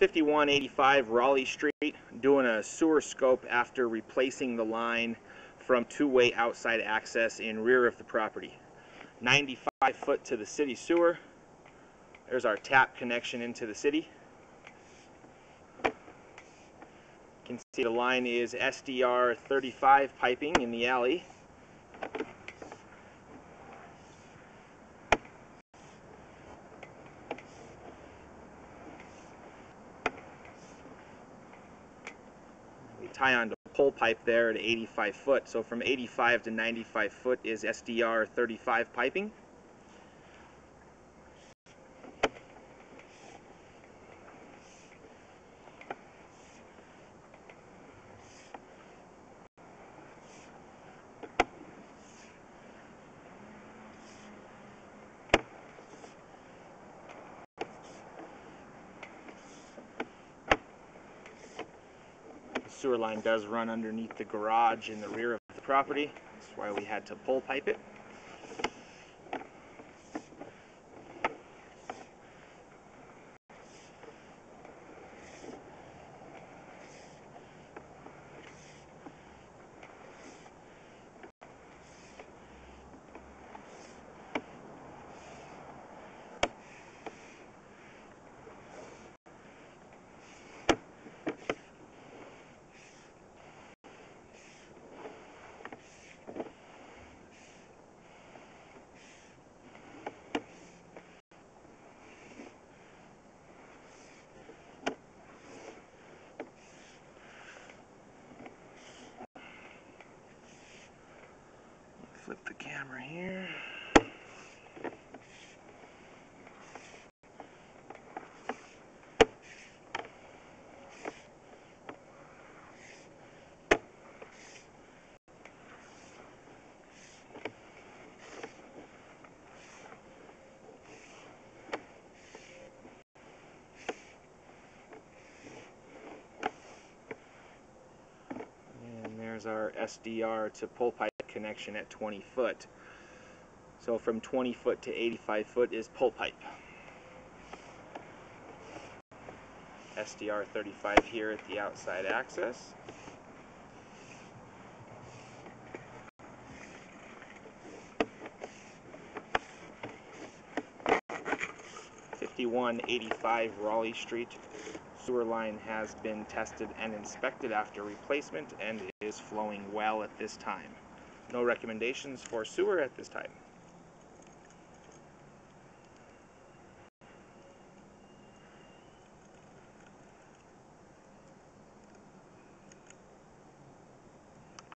5185 Raleigh Street, doing a sewer scope after replacing the line from two-way outside access in rear of the property. 95 foot to the city sewer. There's our tap connection into the city. You can see the line is SDR 35 piping in the alley. Tie onto pole pipe there at 85 foot. So from 85 to 95 foot is SDR 35 piping. Sewer line does run underneath the garage in the rear of the property. That's why we had to pole pipe it. Flip the camera here. And there's our SDR to pole pipe connection at 20 foot. So from 20 foot to 85 foot is pull pipe. SDR 35 here at the outside access. Fifty-one eighty-five Raleigh Street. Sewer line has been tested and inspected after replacement and is flowing well at this time. No recommendations for sewer at this time.